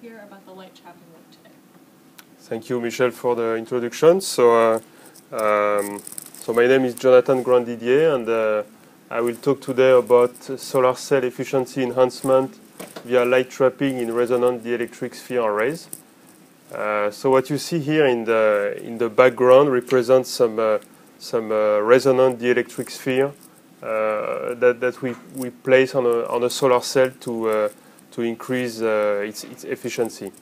hear about the light trapping work today. Thank you, Michel, for the introduction. So, uh, um, so my name is Jonathan Grandidier, and uh, I will talk today about solar cell efficiency enhancement via light trapping in resonant dielectric sphere arrays. Uh, so what you see here in the in the background represents some uh, some uh, resonant dielectric sphere uh, that that we we place on a on a solar cell to to increase its its efficiency.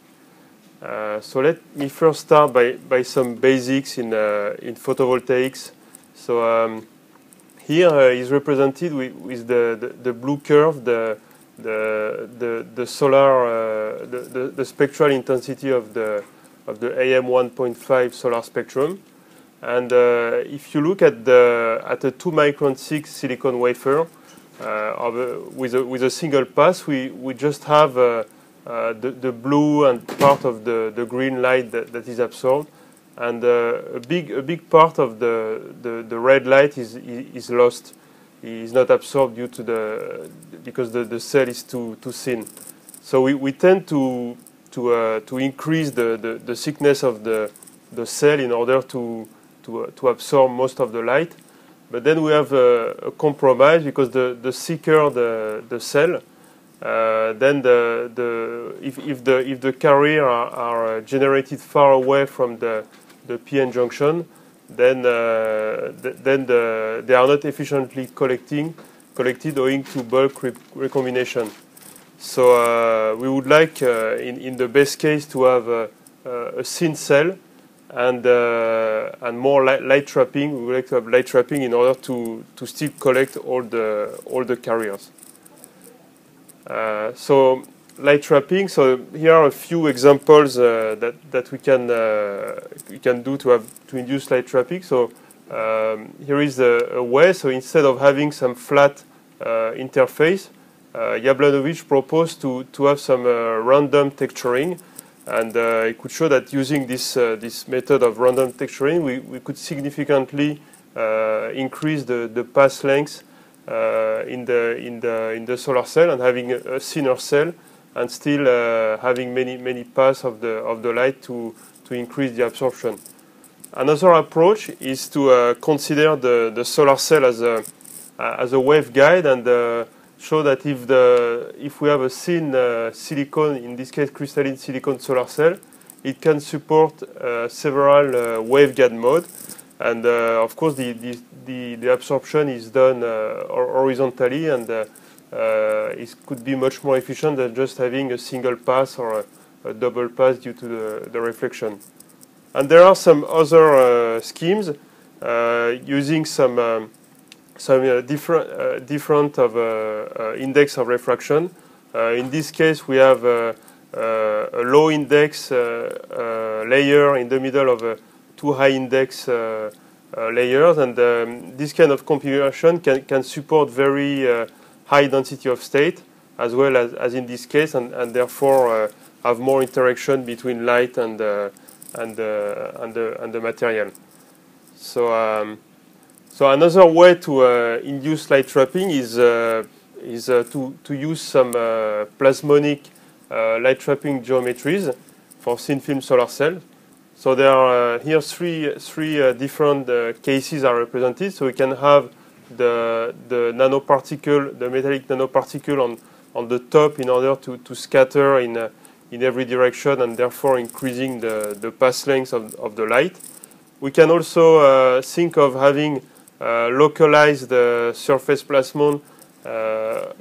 Uh, so let me first start by, by some basics in, uh, in photovoltaics. So um, here uh, is represented with, with the, the, the, blue curve, the, the, the, the solar, uh, the, the, the, spectral intensity of the, of the AM 1.5 solar spectrum. And uh, if you look at the at a 2 micron 6 silicon wafer uh, a, with, a, with a single pass, we, we just have uh, the, the blue and part of the, the green light that, that is absorbed. And uh, a, big, a big part of the, the, the red light is, is lost. Is not absorbed due to the because the, the cell is too too thin. So we, we tend to to uh, to increase the, the, the thickness of the the cell in order to to, uh, to absorb most of the light. But then we have a, a compromise because the, the thicker the, the cell, uh, then the, the, if, if, the, if the carrier are, are generated far away from the, the PN junction, then, uh, the, then the, they are not efficiently collecting, collected owing to bulk re recombination. So uh, we would like, uh, in, in the best case, to have a, a thin cell and, uh, and more light, light, trapping. We would like to have light trapping in order to, to still collect all the, all the carriers. Uh, so light trapping. So here are a few examples uh, that that we can uh, we can do to have to induce light trapping. So um, here is a, a, way. So instead of having some flat interface, Yablonovitch proposed to to have some random texturing. And uh, it could show that using this uh, this method of random texturing, we, we could significantly uh, increase the, the path length uh, in the in the in the solar cell and having a, thinner cell and still uh, having many many paths of the of the light to to increase the absorption. Another approach is to uh, consider the, the solar cell as a as a waveguide and show that if the if we have a thin uh, silicon, in this case crystalline silicon solar cell, it can support uh, several uh, waveguide mode, and of course the, the, the, the absorption is done uh, horizontally and uh, uh, it could be much more efficient than just having a single pass or a, a double pass due to the, the, reflection. And there are some other schemes using some um, some uh, different uh, different of uh, index of refraction. in this case, we have a low index layer in the middle of two high index uh, layers, and um, this kind of configuration can, can support very uh, high density of state, as well as, as in this case, and, and therefore uh, have more interaction between light and, and, and, the, and the material. So, um, so another way to induce light trapping is, is to, to use some plasmonic light trapping geometries for thin film solar cells. So there are uh, here three three uh, different uh, cases are represented. So we can have the the nanoparticle, the metallic nanoparticle on on the top in order to, to scatter in uh, in every direction and therefore increasing the, the path length of, of the light. We can also uh, think of having uh, localized the surface plasmon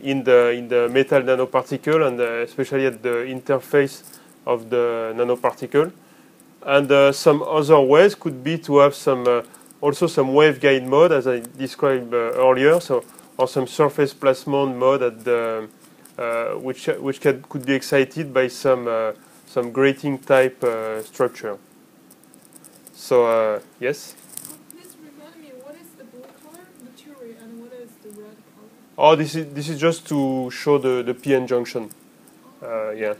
in the in the metal nanoparticle and especially at the interface of the nanoparticle. And uh, some other ways could be to have some uh, also some waveguide mode, as I described uh, earlier, so or some surface plasmon mode at the, which which can, could be excited by some some grating type structure. So yes. Oh, this is this is just to show the the PN junction. Uh, yeah.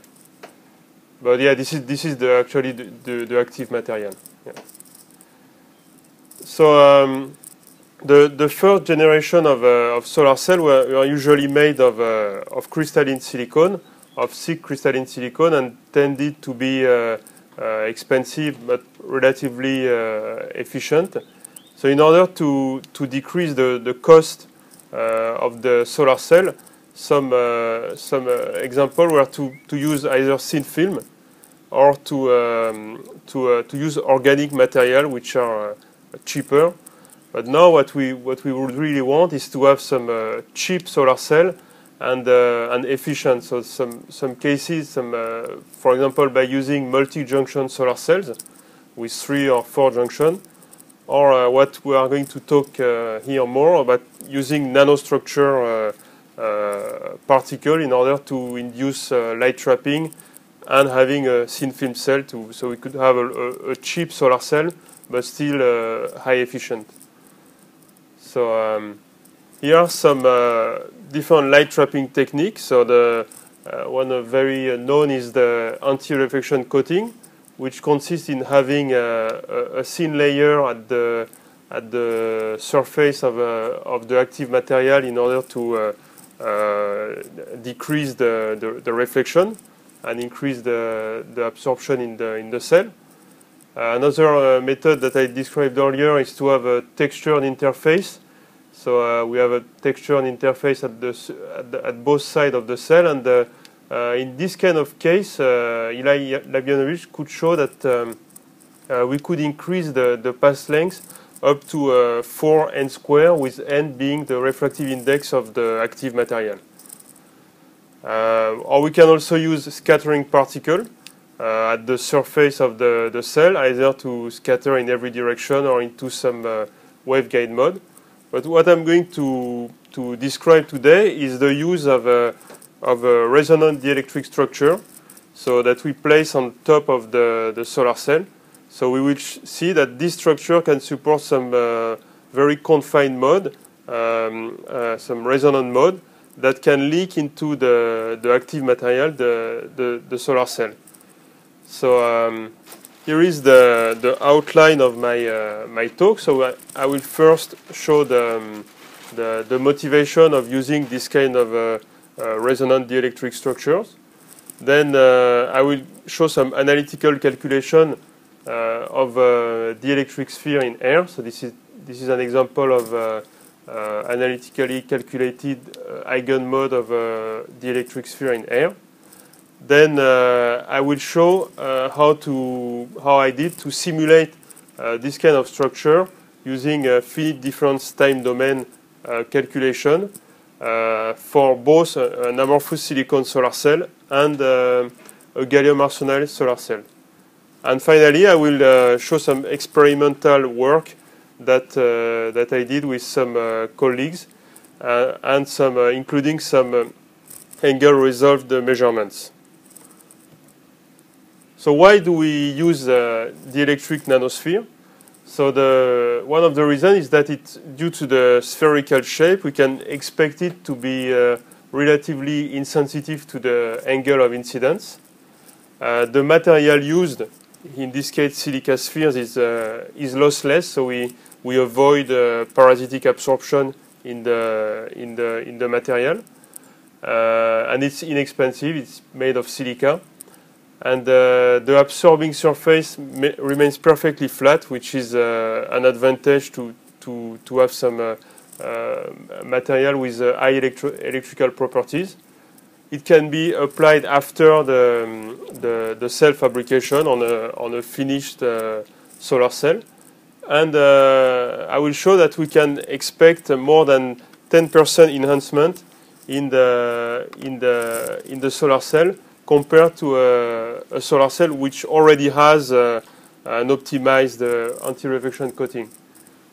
But yeah, this is this is the actually the, the, the active material. Yeah. So um, the the first generation of uh, of solar cell were, were, usually made of uh, of crystalline silicon of thick crystalline silicon and tended to be expensive but relatively efficient. So in order to, to decrease the, the cost of the solar cell, some, some example were to, to use either thin film or to, um, to, to use organic material which are cheaper but now what we what we would really want is to have some uh, cheap solar cell and uh, and efficient. So some some cases, some uh, for example, by using multi-junction solar cells with three or four junction, or uh, what we are going to talk uh, here more about using nanostructure uh, particle in order to induce light trapping and having a thin film cell to so we could have a, a, a cheap solar cell but still high efficient. So um, here are some uh, different light trapping techniques. So the uh, one very known is the anti-reflection coating, which consists in having a, a, a, thin layer at the at the surface of, uh, of the active material in order to uh, uh, decrease the, the, the, reflection and increase the, the absorption in the in the cell. Uh, another uh, method that I described earlier is to have a textured interface. So uh, we have a textured interface at, the, at, the, at both sides of the cell, and uh, in this kind of case, uh, Eli Yablonovitch could show that um, we could increase the, the path length up to 4 n square, with n being the refractive index of the active material. or we can also use scattering particle. Uh, at the surface of the, the cell, either to scatter in every direction or into some uh, waveguide mode. But what I'm going to, to describe today is the use of a, of a resonant dielectric structure so that we place on top of the, the solar cell. So we will see that this structure can support some uh, very confined mode, um, uh, some resonant mode that can leak into the, the active material, the, the, the solar cell. So um, here is the, the outline of my, uh, my talk. So I, I, will first show the, um, the, the, motivation of using this kind of uh, resonant dielectric structures. Then uh, I will show some analytical calculation uh, of dielectric sphere in air. So this is, this is an example of uh, analytically calculated eigenmode of a dielectric sphere in air then uh, I will show uh, how to how I did to simulate uh, this kind of structure using a finite difference time domain calculation for both an amorphous silicon solar cell and a gallium arsenide solar cell. And finally, I will uh, show some experimental work that uh, that I did with some uh, colleagues, and some including some angle resolved measurements. So why do we use uh, dielectric nanosphere? So the, one of the reasons is that it's due to the spherical shape, we can expect it to be uh, relatively insensitive to the angle of incidence. Uh, the material used, in this case silica spheres, is, uh, is lossless, so we, we avoid uh, parasitic absorption in the, in the, in the material. Uh, and it's inexpensive, it's made of silica and uh, the absorbing surface remains perfectly flat, which is uh, an advantage to, to, to have some uh, uh material with uh, high electro electrical properties. It can be applied after the, um, the, the, cell fabrication on a, on a finished uh, solar cell. And I will show that we can expect more than 10% enhancement in the, in, the, in the solar cell compared to a, a solar cell which already has uh, an optimized uh, anti-reflection coating.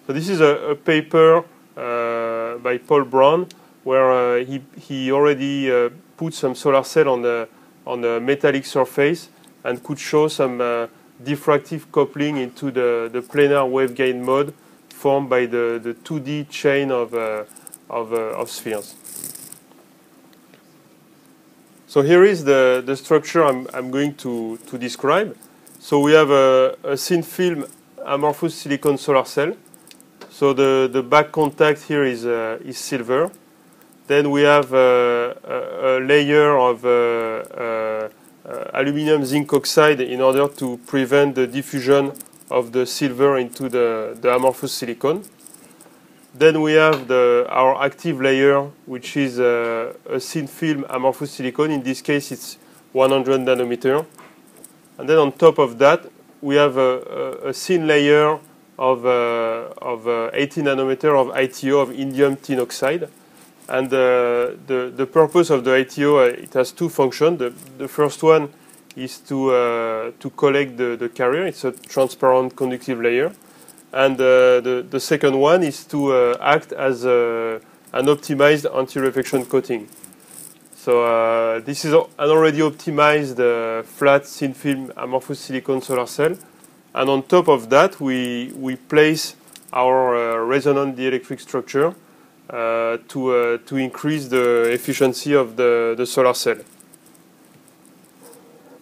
So this is a, a paper uh, by Paul Brown where he, he already put some solar cell on the on a metallic surface and could show some uh, diffractive coupling into the, the planar waveguide mode formed by the, the 2D chain of, uh, of, uh, of spheres. So here is the, the structure I'm, I'm going to, to describe. So we have a, a thin film amorphous silicon solar cell. So the, the back contact here is, uh, is silver. Then we have a, a, a layer of uh, aluminum zinc oxide in order to prevent the diffusion of the silver into the, the amorphous silicon. Then we have the, our active layer, which is a, a thin film amorphous silicon. In this case, it's 100 nanometer. And then on top of that, we have a, a, a thin layer of, uh, of uh, 18 nanometer of ITO of indium tin oxide. And uh, the, the purpose of the ITO, uh, it has two functions. The, the first one is to, uh, to collect the, the carrier. It's a transparent conductive layer. And uh, the, the second one is to act as a, an optimized anti-reflection coating. So this is an already optimized flat thin film amorphous silicon solar cell. And on top of that, we, we place our resonant dielectric structure uh, to, uh, to increase the efficiency of the, the solar cell.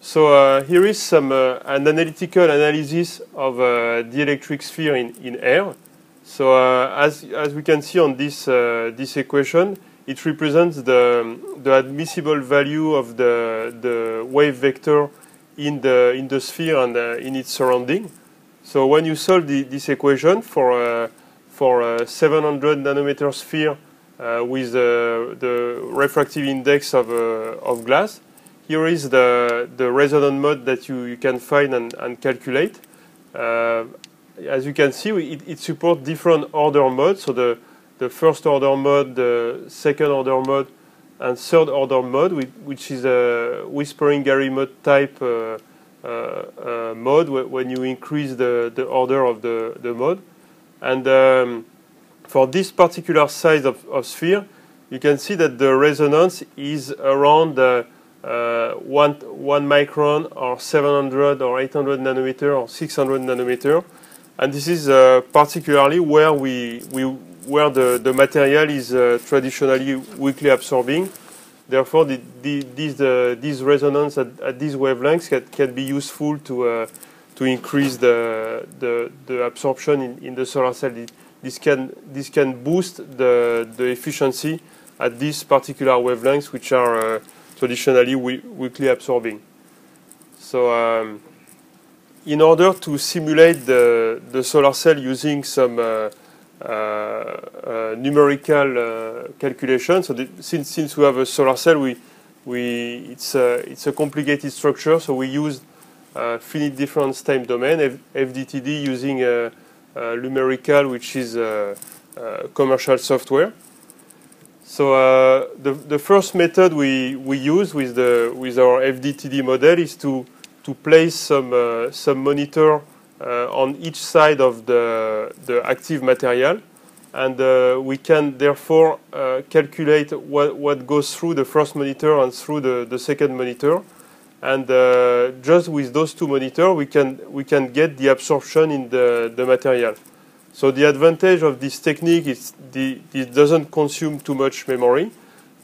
So uh, here is some an analytical analysis of the electric sphere in, in air. So as, as we can see on this, this equation, it represents the, the admissible value of the, the wave vector in the, in the sphere and uh, in its surrounding. So when you solve the, this equation for uh, for a 700 nanometer sphere uh, with the refractive index of, uh, of glass. Here is the, the resonant mode that you, you can find and, and calculate. Uh, as you can see, it, it, supports different order modes. So the, the first order mode, the second order mode, and third order mode, which is a whispering gallery mode type uh, uh, uh, mode when you increase the, the order of the, the mode. And um, for this particular size of, of, sphere, you can see that the resonance is around uh, uh, one, one micron or 700 or 800 nanometer or 600 nanometer. And this is uh, particularly where we, we where the, the material is uh, traditionally weakly absorbing. Therefore, the, the, these, uh, these resonance at, at, these wavelengths can, can be useful to uh, to increase the, the, the absorption in, in the solar cell. This can, this can boost the, the efficiency at these particular wavelengths, which are traditionally weakly absorbing. So um, in order to simulate the, the solar cell using some uh, uh, uh numerical uh, calculation, so the, since, since we have a solar cell, we, we, it's, a, it's a complicated structure, so we use uh, finite difference time domain, F FDTD using Lumerical, which is commercial software. So uh, the, the first method we, we use with, the, with our FDTD model is to, to place some, uh, some monitor uh, on each side of the, the active material. And we can therefore calculate what, what goes through the first monitor and through the, the second monitor. And uh, just with those two monitors, we can, we can get the absorption in the, the material. So the advantage of this technique is the, it doesn't consume too much memory,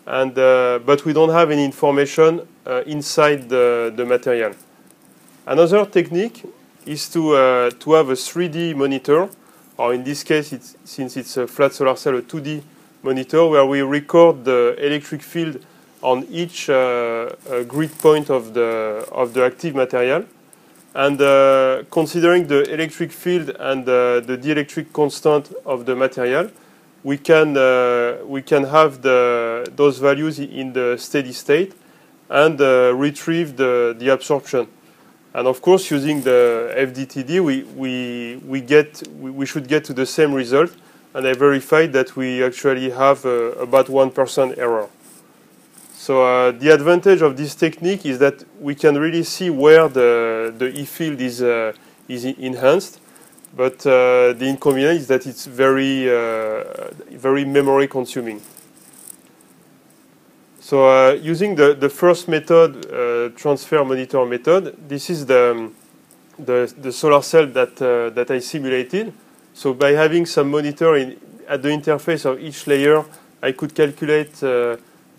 and, uh, but we don't have any information uh, inside the, the material. Another technique is to, uh, to have a 3D monitor, or in this case, it's, since it's a flat solar cell, a 2D monitor, where we record the electric field on each uh, uh, grid point of the, of the active material. And uh, considering the electric field and the dielectric constant of the material, we can, we can have the, those values in the steady state and retrieve the, the absorption. And of course, using the FDTD, we, we, we, get, we, we should get to the same result. And I verified that we actually have uh, about 1% error. So uh, the advantage of this technique is that we can really see where the, the E field is, uh, is enhanced, but uh, the inconvenience is that it's very, uh, very memory consuming. So uh, using the, the first method, uh, transfer monitor method, this is the, the, the solar cell that, that I simulated. So by having some monitor in, at the interface of each layer, I could calculate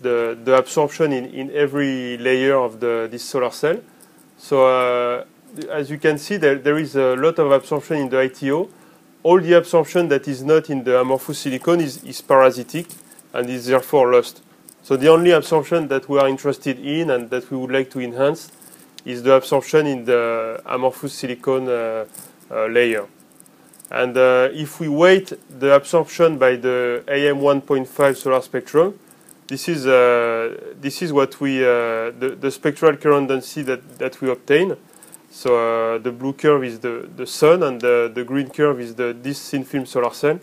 the, the absorption in, in every layer of the, this solar cell. So uh, as you can see, there, there is a lot of absorption in the ITO. All the absorption that is not in the amorphous silicon is, is parasitic. and is therefore lost. So the only absorption that we are interested in and that we would like to enhance is the absorption in the amorphous silicon uh, uh, layer. And uh, if we weight the absorption by the AM 1.5 solar spectrum, this is uh, this is what we uh, the, the spectral current density that, that we obtain. So uh, the blue curve is the, the sun, and the, the green curve is the this thin film solar cell.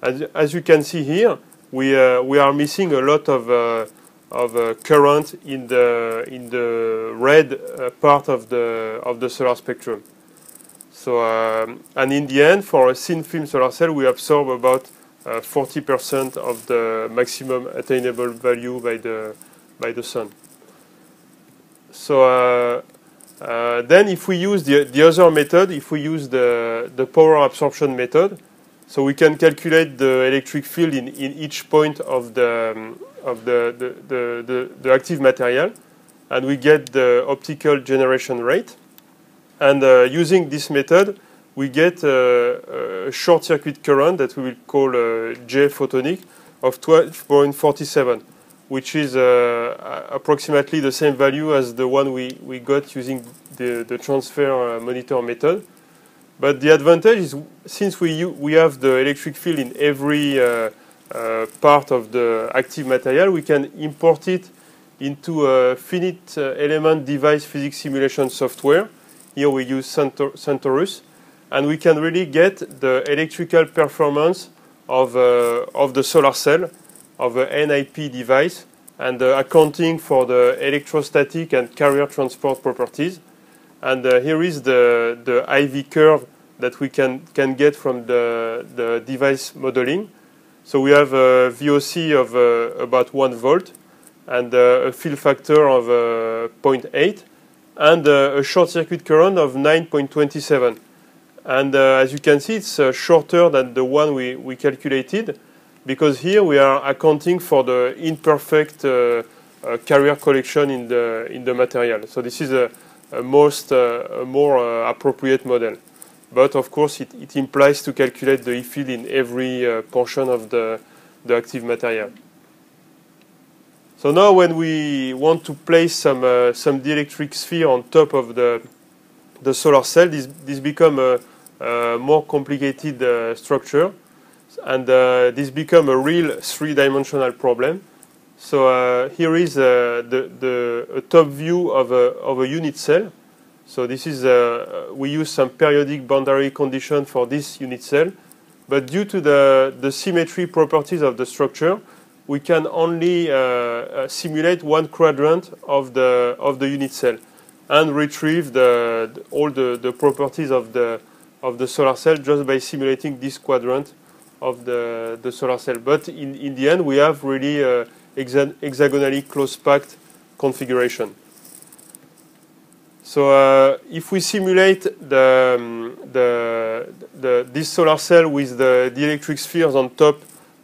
As, as you can see here, we uh, we are missing a lot of uh, of uh, current in the in the red part of the of the solar spectrum. So um, and in the end, for a thin film solar cell, we absorb about 40% uh, of the maximum attainable value by the by the sun. So uh, uh, then, if we use the the other method, if we use the the power absorption method, so we can calculate the electric field in, in each point of the um, of the the, the, the the active material, and we get the optical generation rate. And uh, using this method, we get a short circuit current that we will call uh, J photonic of 12.47, which is uh, approximately the same value as the one we, we got using the, the transfer uh, monitor method. But the advantage is since we, we have the electric field in every uh, part of the active material, we can import it into a finite uh, element device physics simulation software. Here we use Sentaurus and we can really get the electrical performance of, uh, of the solar cell, of a NIP device, and uh, accounting for the electrostatic and carrier transport properties. And uh, here is the, the IV curve that we can, can get from the, the device modeling. So we have a VOC of uh, about 1 volt and uh, a fill factor of uh, 0.8 and a short circuit current of 9.27. And uh, as you can see, it's uh, shorter than the one we, we calculated because here we are accounting for the imperfect uh, carrier collection in the, in the material. So this is a, a most, a more appropriate model. But of course, it, it, implies to calculate the E-field in every uh, portion of the, the active material. So now when we want to place some, uh, some dielectric sphere on top of the, the solar cell, this, this becomes a, uh, more complicated uh, structure, and uh, this become a real three-dimensional problem. So here is the, the top view of a, of a unit cell. So this is we use some periodic boundary condition for this unit cell, but due to the, the symmetry properties of the structure, we can only uh, uh, simulate one quadrant of the of the unit cell and retrieve the all the, the properties of the of the solar cell just by simulating this quadrant of the, the solar cell. But in, in the end, we have really uh, hexa hexagonally close packed configuration. So uh, if we simulate the, um, the, the, this solar cell with the, the electric spheres on top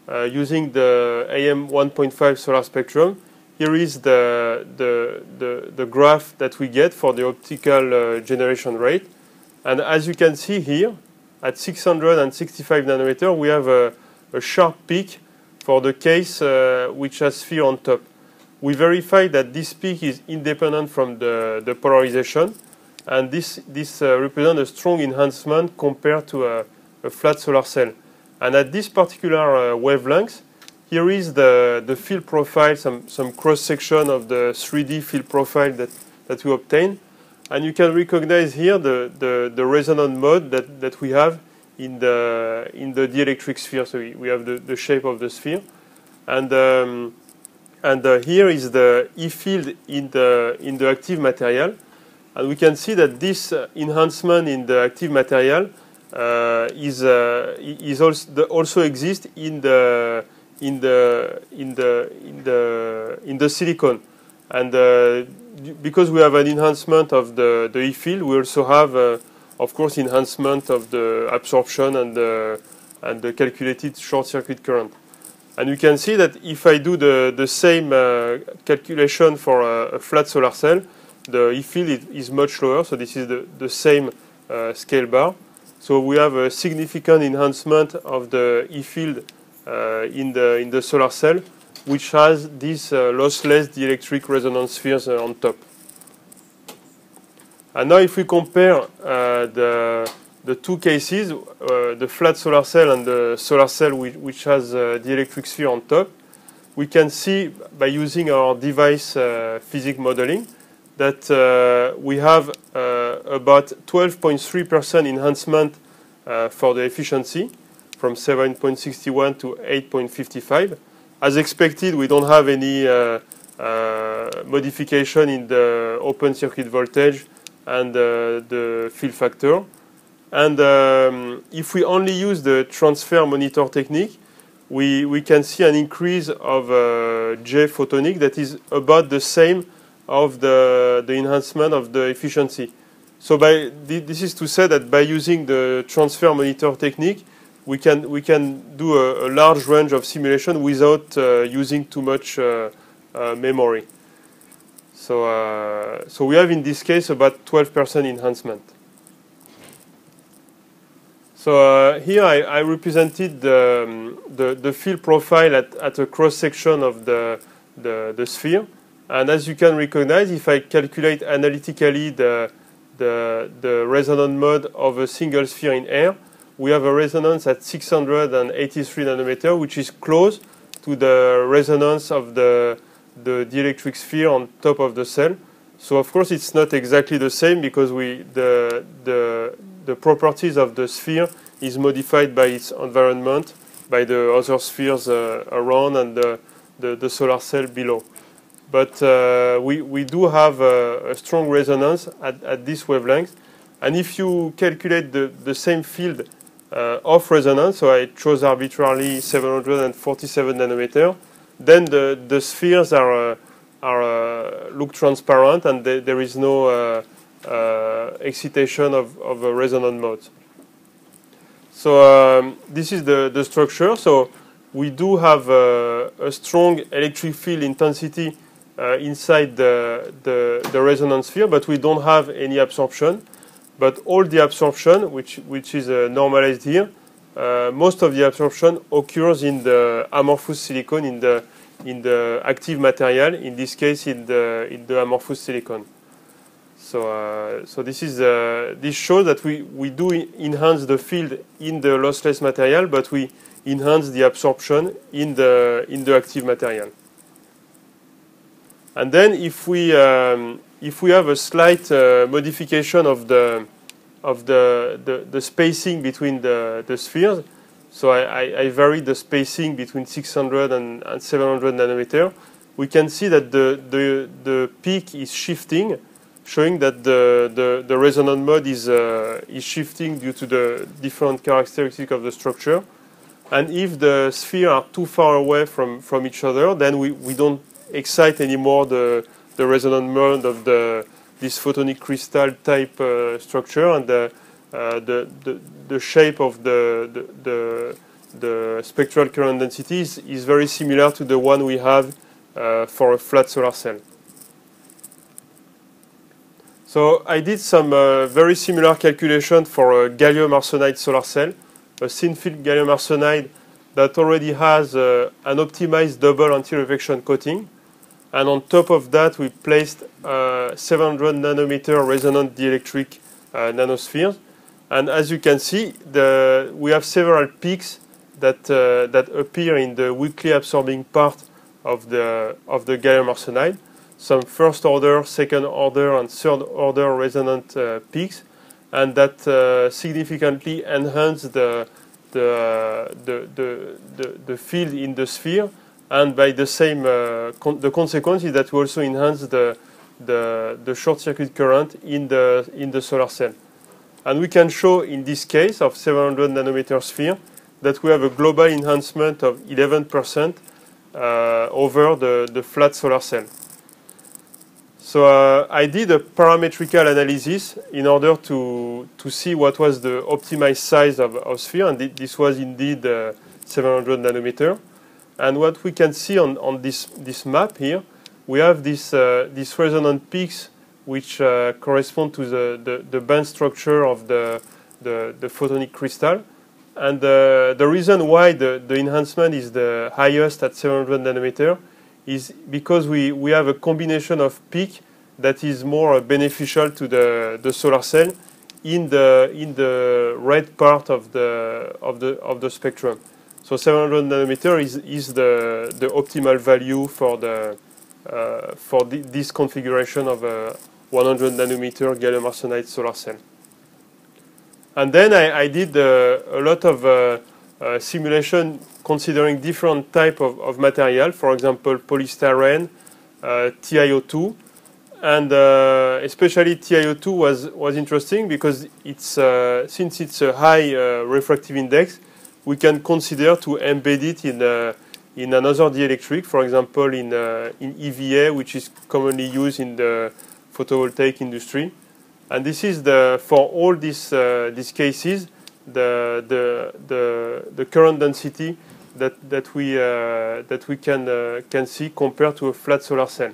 uh, using the AM 1.5 solar spectrum, here is the, the, the, the, graph that we get for the optical uh, generation rate. And as you can see here, at 665 nanometer, we have a, a sharp peak for the case uh, which has sphere on top. We verify that this peak is independent from the, the polarization, and this, this uh, represents a strong enhancement compared to a, a, flat solar cell. And at this particular uh, wavelength, here is the, the field profile, some, some cross-section of the 3D field profile that, that we obtain. And you can recognize here the, the, the resonant mode that, that we have in the, in the dielectric sphere. So we, have the, the shape of the sphere. And, um, and uh, here is the E field in the, in the active material. And we can see that this uh, enhancement in the active material uh, is, uh, is also, also exists in the, in the, in the, in the, in the silicon. And uh, because we have an enhancement of the, the E-field, we also have, uh, of course, enhancement of the absorption and the, and the calculated short circuit current. And you can see that if I do the, the same uh, calculation for a, a, flat solar cell, the E-field is, is, much lower. So this is the, the same uh, scale bar. So we have a significant enhancement of the E-field uh, in, the, in the solar cell which has this uh, lossless dielectric resonance spheres uh, on top. And now if we compare uh, the, the two cases, uh, the flat solar cell and the solar cell which, which has a dielectric sphere on top, we can see by using our device uh, physics modeling that we have about 12.3% enhancement for the efficiency from 7.61 to 8.55. As expected, we don't have any uh, uh, modification in the open circuit voltage and uh, the fill factor. And um, if we only use the transfer monitor technique, we, we can see an increase of uh, J photonic that is about the same of the, the enhancement of the efficiency. So by this is to say that by using the transfer monitor technique, we can we can do a, a large range of simulation without uh, using too much uh, uh, memory. So uh, so we have in this case about 12% enhancement. So uh, here I, I represented the, um, the, the field profile at, at a cross section of the, the, the sphere. And as you can recognize, if I calculate analytically the, the, the resonant mode of a single sphere in air, we have a resonance at 683 nanometer, which is close to the resonance of the, the dielectric sphere on top of the cell. So of course it's not exactly the same because we, the, the, the properties of the sphere is modified by its environment, by the other spheres uh, around and the, the, the, solar cell below. But uh, we, we do have a, a strong resonance at, at, this wavelength. And if you calculate the, the same field uh, of resonance, so I chose arbitrarily 747 nanometer, then the, the spheres are, uh, are uh, look transparent and there is no uh, uh, excitation of, of a resonant mode. So um, this is the, the structure. So we do have a, a strong electric field intensity uh, inside the, the, the, resonance sphere, but we don't have any absorption. But all the absorption, which, which is uh, normalized here, uh, most of the absorption occurs in the amorphous silicon, in the, in the active material, in this case in the, in the amorphous silicon. So, uh, so this is uh, this shows that we, we do enhance the field in the lossless material, but we enhance the absorption in the in the active material. And then if we um, if we have a slight uh, modification of the of the, the, the spacing between the, the spheres, so I, I, I vary the spacing between 600 and, and 700 nanometer, we can see that the, the, the peak is shifting showing that the, the, the resonant mode is, uh, is shifting due to the different characteristics of the structure. And if the sphere are too far away from, from each other, then we, we don't excite anymore the, the resonant mode of the, this photonic crystal type uh, structure and the, uh, the, the, the, shape of the, the, the, the, spectral current density is, is very similar to the one we have uh, for a flat solar cell. So I did some uh, very similar calculation for a gallium arsenide solar cell, a thin film gallium arsenide that already has uh, an optimized double anti-reflection coating. And on top of that, we placed uh, 700 nanometer resonant dielectric uh, nanospheres. And as you can see, the, we have several peaks that, uh, that appear in the weakly absorbing part of the, of the gallium arsenide. Some first order, second order, and third order resonant uh, peaks, and that uh, significantly enhance the the, the, the, the, the field in the sphere, and by the same, uh, con the consequence is that we also enhance the, the, the short circuit current in the, in the solar cell. And we can show in this case of 700 nanometer sphere that we have a global enhancement of 11% uh, over the, the flat solar cell. So uh, I did a parametrical analysis in order to, to see what was the optimized size of, of sphere, and this was indeed uh, 700 nanometer. And what we can see on, on this, this map here, we have this, uh, these resonant peaks which correspond to the, the, the, band structure of the, the, the photonic crystal. And uh, the reason why the, the enhancement is the highest at 700 nanometer is because we, we have a combination of peak that is more beneficial to the, the solar cell in the in the red part of the of the of the spectrum. So 700 nanometer is is the the optimal value for the uh, for the, this configuration of a 100 nanometer gallium arsenide solar cell. And then I, I did uh, a lot of uh, uh simulation considering different type of, of material, for example, polystyrene, uh, TiO2, and uh, especially TiO2 was was interesting because it's since it's a high refractive index, we can consider to embed it in uh, in another dielectric, for example, in uh, in EVA, which is commonly used in the photovoltaic industry. And this is the for all these uh, these cases the the the the current density that that we that we can can see compared to a flat solar cell.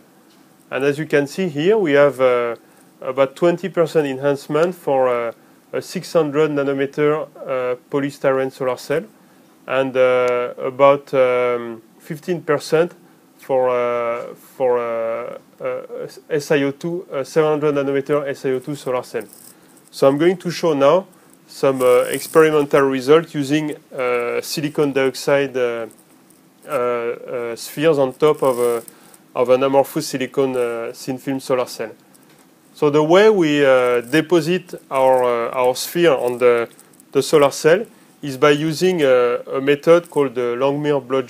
And as you can see here, we have uh, about 20% enhancement for uh, a 600 nanometer uh, polystyrene solar cell and uh, about 15% um, for, uh, for uh, SiO2, 700 nanometer SiO2 solar cell. So I'm going to show now some experimental result using silicon dioxide spheres on top of a of an amorphous silicon uh, thin film solar cell. So the way we uh, deposit our, uh, our sphere on the, the solar cell is by using a, a method called the Langmuir blot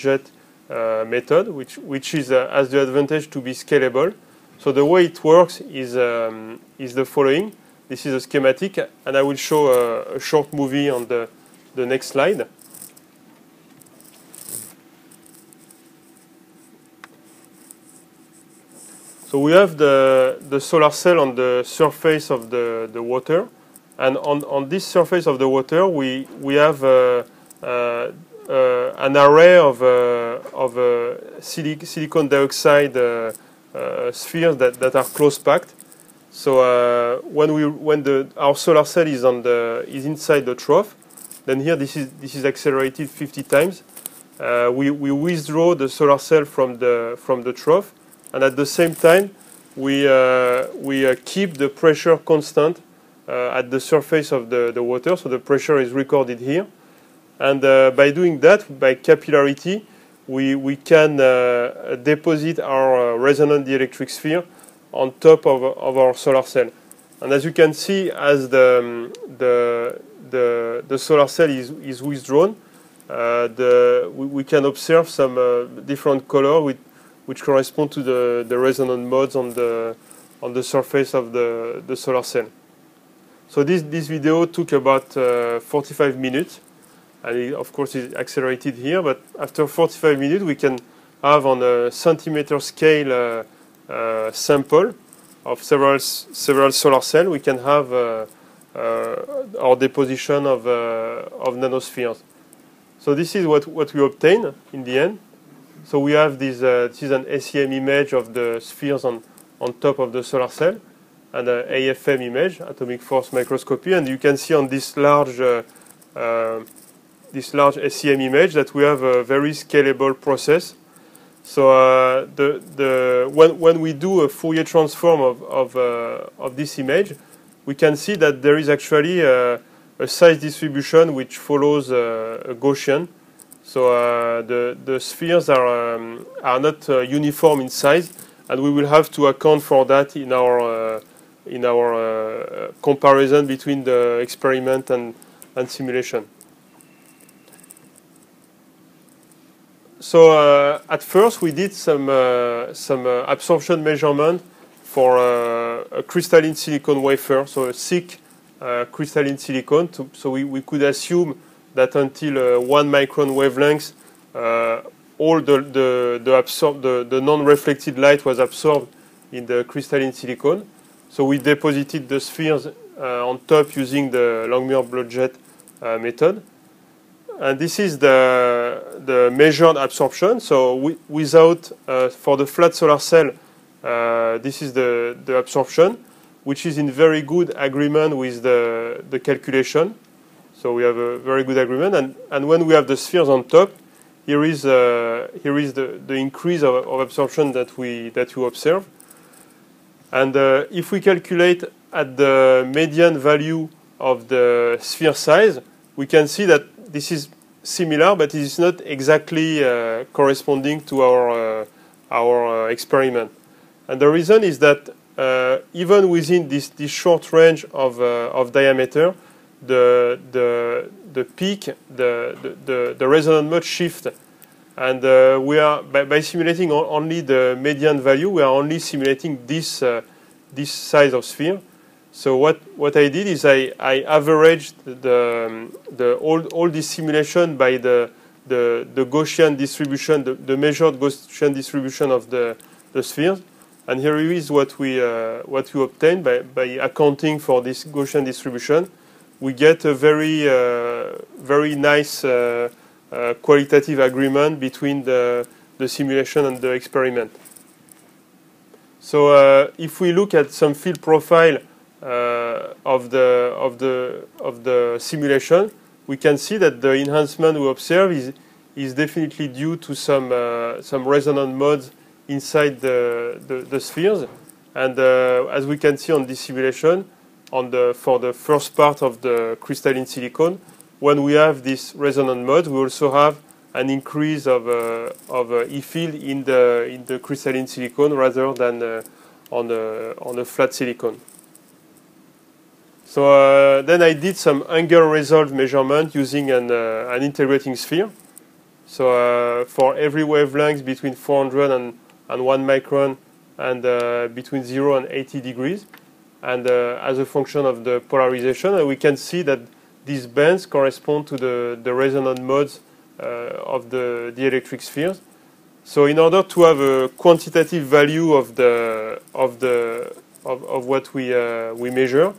uh, method, which, which is, uh, has the advantage to be scalable. So the way it works is, um, is the following. This is a schematic, and I will show a, a short movie on the, the next slide. So we have the, the solar cell on the surface of the, the water. And on, on this surface of the water, we, we have uh, uh, uh, an array of, uh, of uh, silic silicon dioxide uh, spheres that, that are close packed. So when, we, when the, our solar cell is, on the, is inside the trough, then here this is, this is accelerated 50 times. we, we withdraw the solar cell from the, from the trough and at the same time we, uh, we uh, keep the pressure constant uh, at the surface of the, the water, so the pressure is recorded here. And by doing that, by capillarity, we, we can deposit our resonant dielectric sphere on top of, of our solar cell. And as you can see, as the, um, the, the, the, solar cell is, is withdrawn, uh, the, we, we, can observe some uh, different color with which correspond to the, the resonant modes on the, on the surface of the, the solar cell. So this, this video took about uh, 45 minutes, and it, of course it's accelerated here, but after 45 minutes we can have on a centimeter scale uh, uh, sample of several, several solar cells, we can have uh, uh, our deposition of, uh, of nanospheres. So this is what, what we obtain in the end. So we have this, uh, this is an SEM image of the spheres on, on top of the solar cell and an AFM image, atomic force microscopy, and you can see on this large uh, uh, this large SEM image that we have a very scalable process. So uh, the, the, when, when we do a Fourier transform of, of, uh, of this image, we can see that there is actually a, a size distribution which follows uh, a Gaussian. So uh, the, the spheres are, um, are not uh, uniform in size, and we will have to account for that in our, uh, in our comparison between the experiment and, and simulation. So uh, at first we did some uh, some uh, absorption measurement for a crystalline silicon wafer, so a thick crystalline silicon. To, so we, we could assume that until uh, one micron wavelength, uh, all the, the, the, absor- the, the non-reflected light was absorbed in the crystalline silicon. So we deposited the spheres uh, on top using the Langmuir Blodgett method. And this is the, the measured absorption. So we, without, uh, for the flat solar cell, uh, this is the, the absorption, which is in very good agreement with the, the calculation. So we have a very good agreement. And, and when we have the spheres on top, here is, uh, here is the, the increase of, of absorption that we, that you observe. And uh, if we calculate at the median value of the sphere size, we can see that this is similar, but it is not exactly uh, corresponding to our, uh, our uh, experiment. And the reason is that uh, even within this, this short range of, of diameter, the, the, the peak, the, the, the resonant mode shift. And uh, we are, by, by simulating only the median value, we are only simulating this, this size of sphere. So what, what I did is I, I averaged the, um, the all, all this simulation by the, the, the Gaussian distribution, the, the measured Gaussian distribution of the, the spheres. And here is what we, uh, what we obtain by, by accounting for this Gaussian distribution. We get a very, uh, very nice uh, uh qualitative agreement between the, the simulation and the experiment. So if we look at some field profile of the of the of the simulation, we can see that the enhancement we observe is is definitely due to some uh, some resonant modes inside the, the, the spheres. And uh, as we can see on this simulation, on the for the first part of the crystalline silicon, when we have this resonant mode, we also have an increase of uh, of uh, E field in the in the crystalline silicon rather than uh, on a on a flat silicon. So uh, then I did some angle resolve measurement using an, uh, an integrating sphere. So uh, for every wavelength between 400 and, and 1 micron and between 0 and 80 degrees. And uh, as a function of the polarization, uh, we can see that these bands correspond to the, the resonant modes of the dielectric spheres. So in order to have a quantitative value of the of the of, of what we we measure,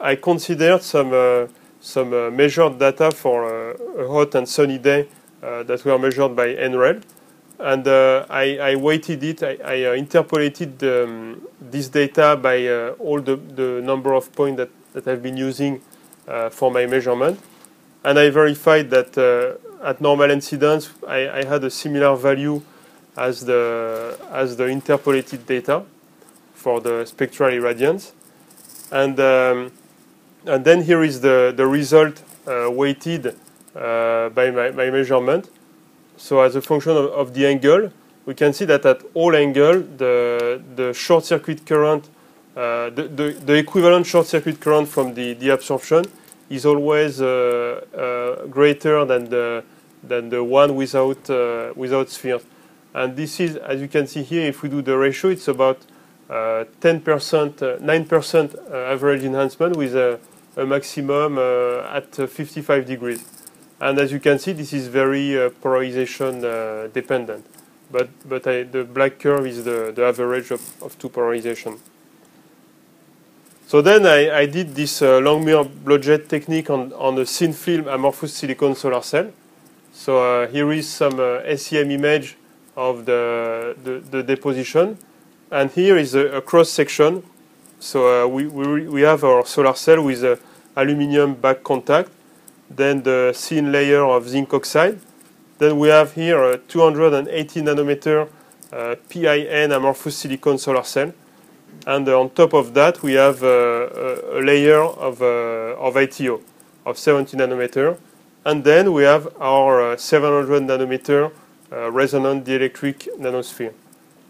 I considered some uh, some uh, measured data for uh, a hot and sunny day that were measured by NREL, and I, I, weighted it. I, I interpolated um, this data by all the, the number of points that, that I've been using for my measurement, and I verified that at normal incidence I, I had a similar value as the as the interpolated data for the spectral irradiance. And um, and then here is the, the result uh, weighted uh, by my, my, measurement. So as a function of, of, the angle, we can see that at all angle, the, the short circuit current, uh, the, the, the, equivalent short circuit current from the, the absorption is always uh, uh, greater than the, than the one without, uh, without spheres. And this is, as you can see here, if we do the ratio, it's about 10%, 9% average enhancement with a a maximum uh, at 55 degrees. And as you can see, this is very uh, polarization uh, dependent. But, but I, the black curve is the, the average of, of two polarization. So then I, I did this uh, Langmuir Blodgett technique on, on a thin film amorphous silicon solar cell. So uh, here is some uh, SEM image of the, the, the, deposition. And here is a, a cross section so uh, we, we, we have our solar cell with a aluminum back contact, then the thin layer of zinc oxide. Then we have here a 280 nanometer uh, PIN amorphous silicon solar cell. And uh, on top of that, we have uh, a, layer of, uh, of ITO of 70 nanometer. And then we have our uh, 700 nanometer resonant dielectric nanosphere.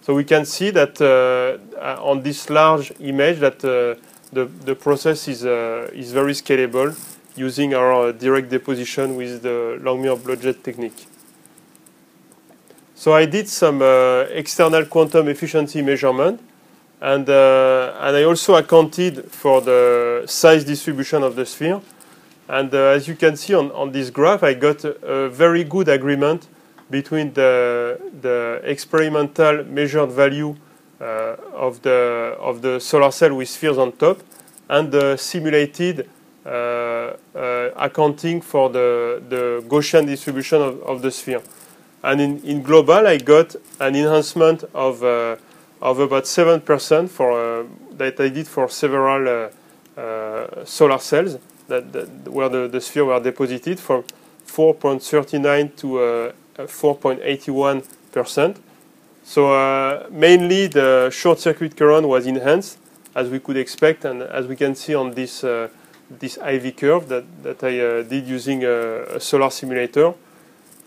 So we can see that on this large image that the, the process is, is very scalable using our direct deposition with the Langmuir Blodgett technique. So I did some uh, external quantum efficiency measurement, and uh, and I also accounted for the size distribution of the sphere. And uh, as you can see on, on this graph, I got a, a very good agreement between the, the experimental measured value uh, of, the, of the solar cell with spheres on top and the simulated uh, uh, accounting for the, the Gaussian distribution of, of the sphere. And in, in global, I got an enhancement of, uh, of about 7% for, uh, that I did for several uh, solar cells that, that where the, the sphere were deposited from 4.39 to uh, 4.81 percent. So uh, mainly the short circuit current was enhanced as we could expect and as we can see on this uh, this IV curve that, that I uh, did using a, a, solar simulator.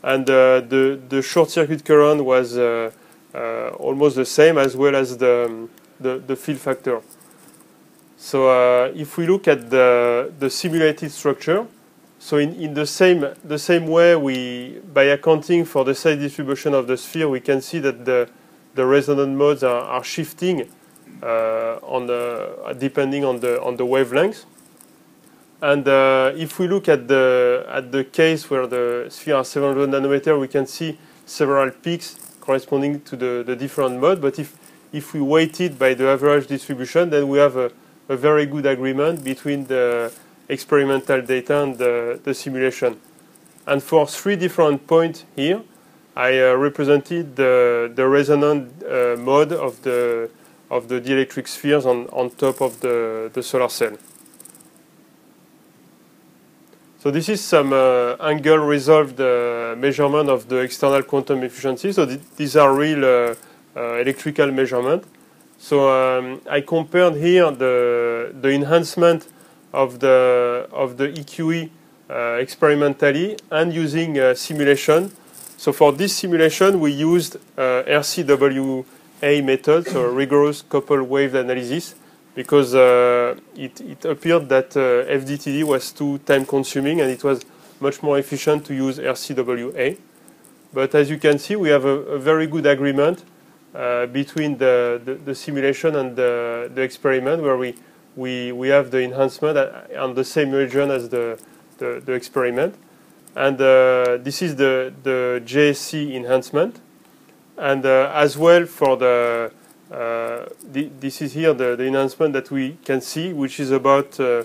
And uh, the, the short circuit current was uh, uh, almost the same as well as the, um, the, the, fill factor. So if we look at the, the simulated structure, so in, in the same the same way, we by accounting for the size distribution of the sphere, we can see that the the resonant modes are, are shifting uh, on the depending on the on the wavelength. And uh, if we look at the at the case where the sphere are 700 nanometer, we can see several peaks corresponding to the, the different mode. But if if we weight it by the average distribution, then we have a, a very good agreement between the experimental data and the, the simulation. And for three different points here, I uh, represented the, the resonant uh, mode of the, of the dielectric spheres on, on top of the, the solar cell. So this is some uh, angle resolved uh, measurement of the external quantum efficiency. So th these are real uh, uh, electrical measurement. So um, I compared here the, the enhancement of the of the EQE uh, experimentally and using uh, simulation. So for this simulation, we used RCWA method, so rigorous coupled wave analysis, because uh, it, it appeared that uh, FDTD was too time consuming and it was much more efficient to use RCWA. But as you can see, we have a, a very good agreement uh, between the, the, the, simulation and the, the experiment where we we, we have the enhancement on the same region as the, the, the experiment. And uh, this is the, the JSC enhancement. And uh, as well for the, uh, this is here the, the enhancement that we can see, which is about uh,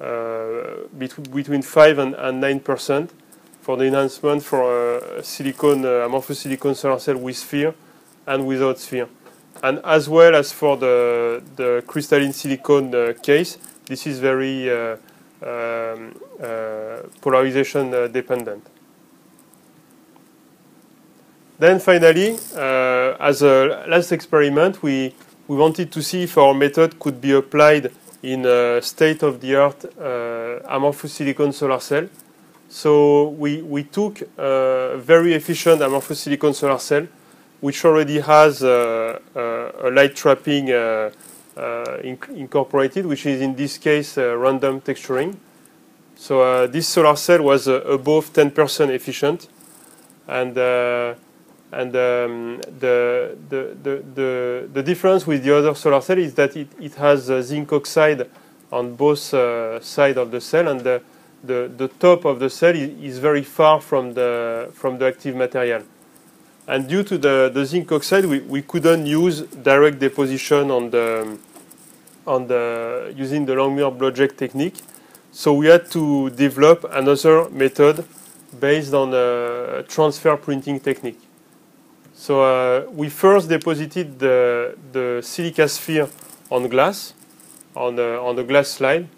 uh, between, between 5 and, and 9% for the enhancement for a silicon, amorphous silicon solar cell with sphere and without sphere. And as well as for the, the crystalline silicon uh, case, this is very uh, um, uh, polarization uh, dependent. Then finally, uh, as a last experiment, we, we wanted to see if our method could be applied in a state-of-the-art uh, amorphous silicon solar cell. So we, we took a very efficient amorphous silicon solar cell which already has uh, uh, a light trapping uh, inc incorporated, which is in this case random texturing. So this solar cell was above 10% efficient, and and um, the, the, the, the, the difference with the other solar cell is that it, it has zinc oxide on both uh, sides of the cell, and the, the, the top of the cell is, is, very far from the, from the active material. And due to the, the zinc oxide, we, we couldn't use direct deposition on the, on the, using the Langmuir Blodgett technique. So we had to develop another method based on a transfer printing technique. So uh, we first deposited the, the silica sphere on glass, on the, on glass slide.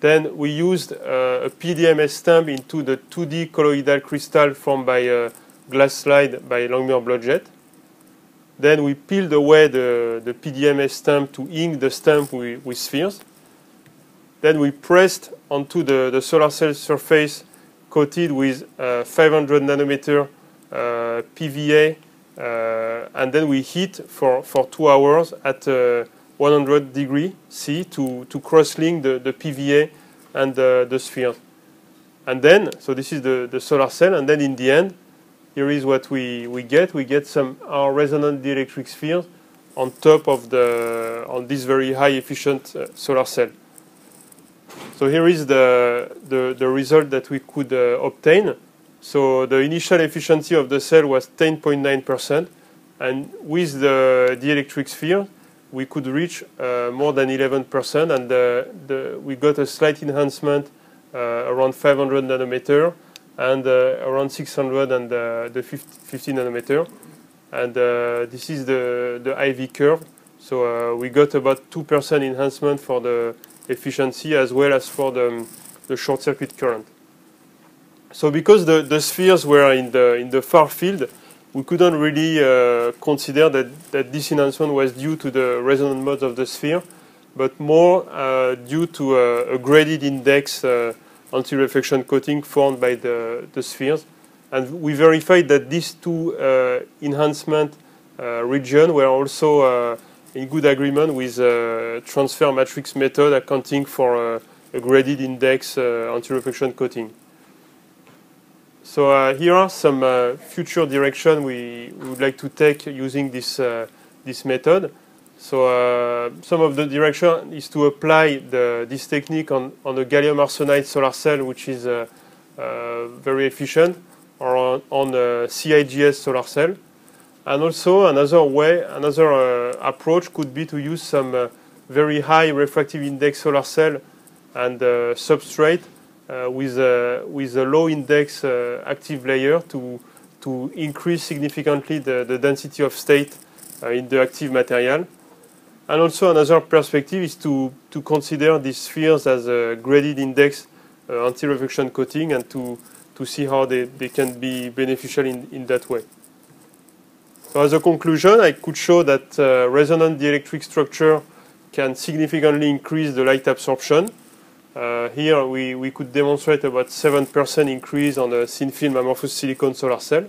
Then we used uh, a PDMS stamp into the 2D colloidal crystal formed by uh, glass slide by Langmuir Blodgett. Then we peeled away the, the PDMS stamp to ink the stamp with, with spheres. Then we pressed onto the, the solar cell surface coated with uh, 500 nanometer uh, PVA, uh, and then we heat for, for two hours at uh, 100 degree C to, to cross-link the, the PVA and the, the sphere. And then, so this is the, the solar cell, and then in the end, here is what we, we get. We get some our resonant dielectric spheres on top of the on this very high efficient uh, solar cell. So here is the, the, the result that we could uh, obtain. So the initial efficiency of the cell was 10.9%, and with the dielectric sphere, we could reach uh, more than 11%, and the, the, we got a slight enhancement uh, around 500 nanometer, and uh, around 600 and uh, the 50 nanometer. And uh, this is the, the IV curve. So we got about 2% enhancement for the efficiency as well as for the, the short circuit current. So because the, the spheres were in the, in the far field, we couldn't really uh, consider that, that this enhancement was due to the resonant modes of the sphere, but more uh, due to a, a, graded index uh, anti-reflection coating formed by the, the spheres. And we verified that these two uh, enhancement uh, regions were also uh, in good agreement with transfer matrix method accounting for a graded index anti-reflection coating. So uh, here are some uh, future direction we, would like to take using this uh, this method. So uh, some of the direction is to apply the, this technique on, on a gallium arsenide solar cell, which is uh, uh, very efficient, or on, on, CIGS solar cell. And also another way, another approach could be to use some very high refractive index solar cell and substrate with, a, with a low index uh, active layer to, to increase significantly the, the density of state uh, in the active material. And also another perspective is to, to consider these spheres as a graded index uh, anti-reflection coating and to, to see how they, they can be beneficial in, in that way. So as a conclusion, I could show that uh, resonant dielectric structure can significantly increase the light absorption uh, here we, we could demonstrate about 7% increase on a thin film amorphous silicon solar cell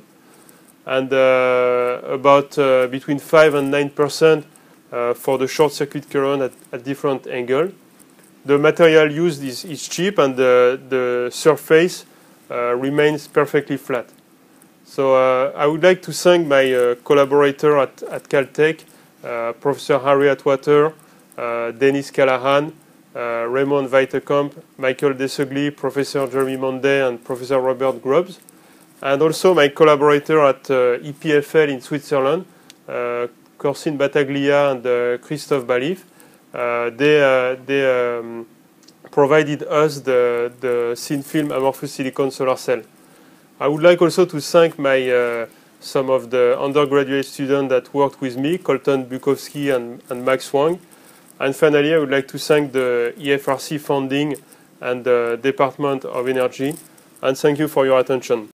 and uh, about uh, between 5 and 9% uh, for the short circuit current at, at different angle. The material used is, is cheap and the, the surface uh, remains perfectly flat. So uh, I would like to thank my collaborator at, at Caltech, Professor Harry Atwater, Dennis Callahan, uh, Raymond Weitekamp, Michael Deceglie, Professor Jeremy Munday, and Professor Robert Grubbs, and also my collaborator at uh, EPFL in Switzerland, uh, Battaglia and uh, Christophe Ballif. Uh, they uh, they um, provided us the, the thin film amorphous silicon solar cell. I would like also to thank my some of the undergraduate students that worked with me, Colton Bukowsky and, and Max Wang. And finally, I would like to thank the EFRC funding and the Department of Energy, and thank you for your attention.